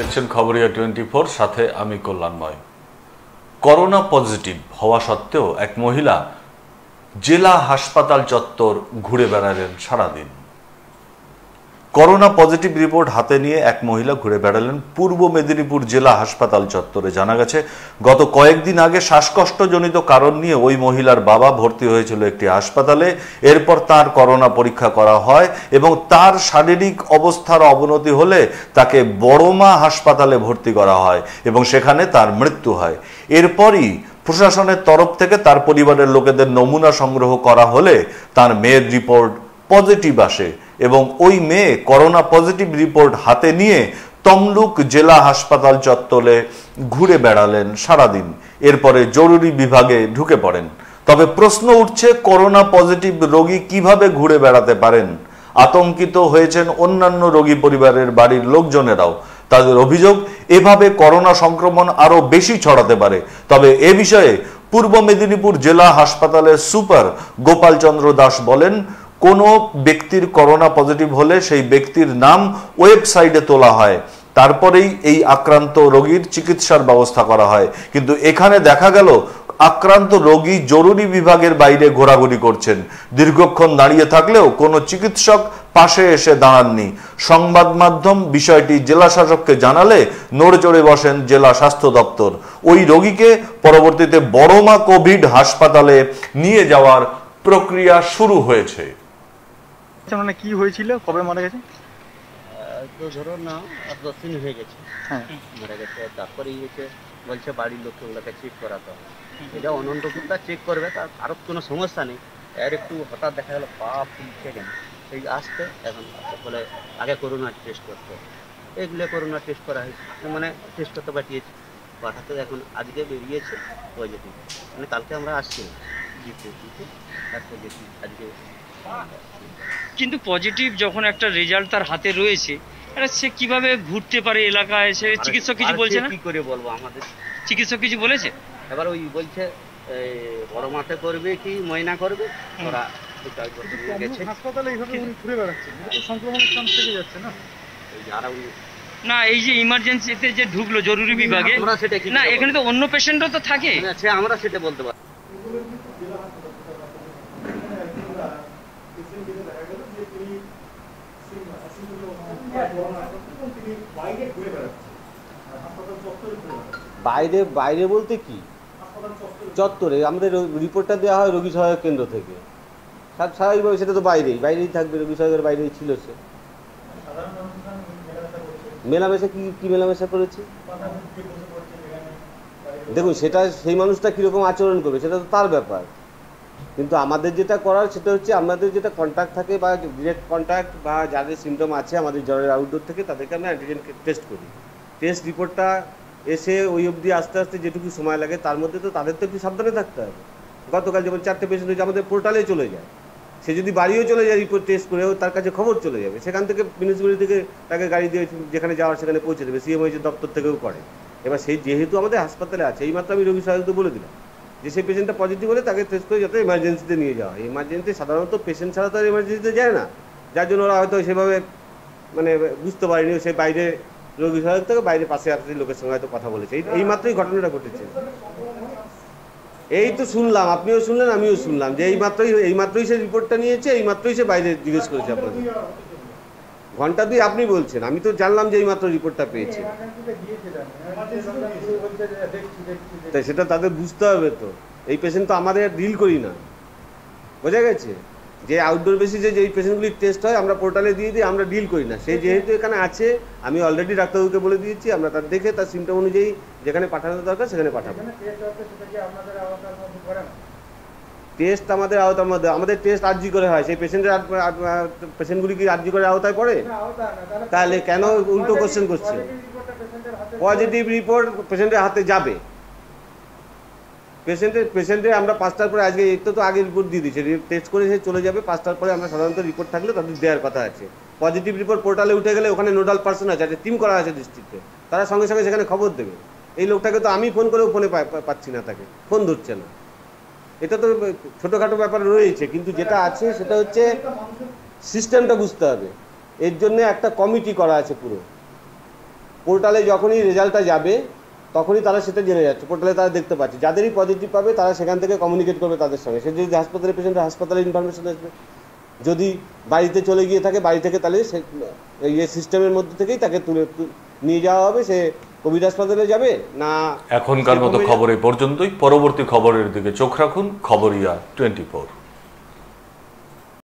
দেখছেন Khabariya twenty four, সাথে আমি কল্যাণময়। করোনা পজিটিভ হওয়া সত্ত্বেও এক মহিলা জেলা হাসপাতাল চত্বর ঘুরে বেড়ালেন সারাদিন। করোনা পজিটিভ রিপোর্ট হাতে নিয়ে এক মহিলা ঘুরে বেড়ালেন পূর্ব মেদিনীপুর জেলা হাসপাতাল চত্বরে। জানা গেছে, গত কয়েকদিন আগে শ্বাসকষ্টজনিত কারণ নিয়ে ওই মহিলার বাবা ভর্তি হয়েছিল একটি হাসপাতালে। এরপর তার করোনা পরীক্ষা করা হয় এবং তার শারীরিক অবস্থার অবনতি হলে তাকে বড়মা হাসপাতালে ভর্তি করা হয় এবং সেখানে তার মৃত্যু হয়। এরপরই প্রশাসনের তরফ থেকে তার পরিবারের লোকেদের নমুনা সংগ্রহ করা হলে তার মেয়ের রিপোর্ট পজিটিভ আসে। এবং ওই মেয়ে করোনা পজিটিভ রিপোর্ট হাতে নিয়ে তমলুক জেলা হাসপাতাল চত্বরে ঘুরে বেড়ালেন সারাদিন। এরপরে জরুরি বিভাগে ঢুকে পড়েন। তবে প্রশ্ন উঠছে, করোনা পজিটিভ রোগী কীভাবে ঘুরে বেড়াতে পারেন? আতঙ্কিত হয়েছেন অন্যান্য রোগী পরিবারের বাড়ির লোকজনেরাও। তাদের অভিযোগ, এভাবে করোনা সংক্রমণ আরও বেশি ছড়াতে পারে। তবে এ বিষয়ে পূর্ব মেদিনীপুর জেলা হাসপাতালের সুপার গোপাল চন্দ্র দাস বলেন কোনো ব্যক্তির করোনা পজিটিভ হলে সেই ব্যক্তির নাম ওয়েবসাইটে তোলা হয়। তারপরেই এই আক্রান্ত রোগীর চিকিৎসার ব্যবস্থা করা হয়। কিন্তু এখানে দেখা গেল, আক্রান্ত রোগী জরুরি বিভাগের বাইরে ঘোরাঘুরি করছেন। দীর্ঘক্ষণ দাঁড়িয়ে থাকলেও কোনো চিকিৎসক পাশে এসে দাঁড়াননি। সংবাদ মাধ্যম বিষয়টি জেলা শাসককে জানালে নড়ে চড়ে বসেন জেলা স্বাস্থ্য দপ্তর। ওই রোগীকে পরবর্তীতে বড়মা কোভিড হাসপাতালে নিয়ে যাওয়ার প্রক্রিয়া শুরু হয়েছে। আচ্ছা, মানে কি হয়েছিল? কবে মারা গেছে? তো ধরো না আর দশ দিন হয়ে গেছে। হ্যাঁ। মারা গেছে তারপরে হচ্ছে বলছে বাড়ির লোককে ওগুলোকে চেক করাতে হবে। এটা অনন্ত চেক করবে তার কারও কোনো সমস্যা নেই। এর একটু হঠাৎ দেখা গেলো পা ফুলছে কেন? সেই আসতে এখন বলে আগে করোনা টেস্ট করতে এগুলো করোনা টেস্ট করা হয়েছে। মানে টেস্ট করতে পাঠিয়েছে। পাঠাতে এখন আজকে বেরিয়েছে পজিটিভ মানে কালকে আমরা আসছি জিতে জিতে আর আজকে কিন্তু পজিটিভ যখন একটা রেজাল্ট তার হাতে রয়েছে এটা সে কীভাবে ঘুরতে পারে এলাকায়? সে চিকিৎসক কিছু বলছে না? কি করে বলব আমাদের? চিকিৎসক কিছু বলেছে? এবার ওই বলছে বড় মাঠে করবে কি ময়না করবে? ওরা বিচার করতে নিয়ে গেছে। হাসপাতালে এইভাবে উনি ঘুরে বেড়াচ্ছেন সংক্রমণের চান্স থেকে যাচ্ছে না? যারা উনি না এই যে ইমার্জেন্সিতে যে ঢুকলো জরুরি বিভাগে সেটা কি না এখানে তো অন্য পেশেন্টও তো থাকে। আমরা সেটা বলতে পারি বাইরে বাইরে বলতে কি? চত্বরে আমাদের রিপোর্টটা দেওয়া হয় রোগী সহায়ক কেন্দ্র থেকে। স্বা- স্বাভাবিকভাবে সেটা তো বাইরেই বাইরেই থাকবে রোগী সহায়কের বাইরেই ছিল সে। মেলামেশা কি কি মেলামেশা করেছে? দেখুন সেটা সেই মানুষটা কীরকম আচরণ করবে সেটা তো তার ব্যাপার। কিন্তু আমাদের যেটা করার সেটা হচ্ছে আমাদের যেটা কন্ট্যাক্ট থাকে বা ডিরেক্ট কন্ট্যাক্ট বা যাদের সিমটম আছে আমাদের জ্বরের আউটডোর থেকে তাদেরকে আমরা অ্যান্টিজেন টেস্ট করি। টেস্ট রিপোর্টটা এসে ওই অবধি আস্তে আস্তে যেটুকু সময় লাগে তার মধ্যে তো তাদের তো একটু সাবধানে থাকতে হবে। গতকাল যেমন চারটে পেশেন্ট হয়েছে আমাদের পোর্টালে চলে যায়। সে যদি বাড়িও চলে যায় রিপোর্ট টেস্ট করেও তার কাছে খবর চলে যাবে। সেখান থেকে মিউনিসিপ্যালিটি থেকে তাকে গাড়ি দিয়ে যেখানে যাওয়ার সেখানে পৌঁছে দেবে। সিএমএইচের দপ্তর থেকেও করে। এবার সেই যেহেতু আমাদের হাসপাতালে আছে, এইমাত্র আমি রোগী সহায়ক বলে দিলাম। যে সেই পেশেন্টটা পজিটিভ হলে তাকে টেস্ট করে যাতে এমার্জেন্সিতে নিয়ে যাওয়া। হয় এমার্জেন্সি সাধারণত পেশেন্ট ছাড়া তো আর এমার্জেন্সিতে যায় না। যার জন্য ওরা হয়তো সেভাবে মানে বুঝতে পারেনি সে বাইরে রোগী সহায়ক থেকে বাইরে পাশে আসলে লোকের সঙ্গে হয়তো কথা বলেছে। এই মাত্রই ঘটনাটা ঘটেছে। এই তো শুনলাম, আপনিও শুনলেন, আমিও শুনলাম যে এই মাত্রই এই মাত্রই সে রিপোর্টটা নিয়েছে, এই মাত্রই সে বাইরে জিজ্ঞেস করেছে আপনাদের ঘণ্টা দুই আপনি বলছেন আমি তো জানলাম যে এই মাত্র রিপোর্টটা পেয়েছে। তাই সেটা তাদের বুঝতে হবে তো। এই পেশেন্ট তো আমাদের ডিল করি না। বোঝা গেছে? যে আউটডোর বেসিসে যে এই পেশেন্টগুলির টেস্ট হয় আমরা পোর্টালে দিয়ে দিই আমরা ডিল করি না। সে যেহেতু এখানে আছে আমি অলরেডি ডাক্তারবাবুকে বলে দিয়েছি আমরা তার দেখে তার সিমটম অনুযায়ী যেখানে পাঠানো দরকার সেখানে পাঠাবো। টেস্ট আমাদের আওতার মধ্যে আমাদের টেস্ট আর্জি করে হয়। সেই পেশেন্টের পেশেন্টগুলি কি আর্জি করে আওতায় পড়ে? তাহলে কেন উল্টো কোশ্চেন করছে? পজিটিভ রিপোর্ট পেশেন্টের হাতে যাবে। পেশেন্টের পেশেন্টের আমরা পাঁচটার পরে আজকে এই তো তো আগে রিপোর্ট দিয়ে দিচ্ছি টেস্ট করে সে চলে যাবে পাঁচটার পরে আমরা সাধারণত রিপোর্ট থাকলে তাদের দেওয়ার কথা আছে। পজিটিভ রিপোর্ট পোর্টালে উঠে গেলে ওখানে নোডাল পার্সন আছে একটা টিম করা আছে ডিস্ট্রিক্টে তারা সঙ্গে সঙ্গে সেখানে খবর দেবে। এই লোকটাকে তো আমি ফোন করেও ফোনে পাচ্ছি না তাকে। ফোন ধরছে না। এটা তো ছোটোখাটো ব্যাপার রয়েছে, কিন্তু যেটা আছে সেটা হচ্ছে সিস্টেমটা বুঝতে হবে। এর জন্য একটা কমিটি করা আছে পুরো। পোর্টালে যখনই রেজাল্টটা যাবে, তখনই তারা সেটা জেনে যাচ্ছে। পোর্টালে তারা দেখতে পাচ্ছে। যাদেরই পজিটিভ পাবে, তারা সেখান থেকে কমিউনিকেট করবে তাদের সঙ্গে। সে যদি হাসপাতালে পেশেন্ট হাসপাতালে ইনফরমেশন আসবে। যদি বাড়িতে চলে গিয়ে থাকে, বাড়ি থেকে তাহলে সে ইয়ে সিস্টেমের মধ্যে থেকেই তাকে তুলে নিয়ে যাওয়া হবে। সে কোভিড হাসপাতালে যাবে না এখনকার মতো খবর এই পর্যন্তই। পরবর্তী খবরের দিকে চোখ রাখুন। খবরিয়া টোয়েন্টি ফোর।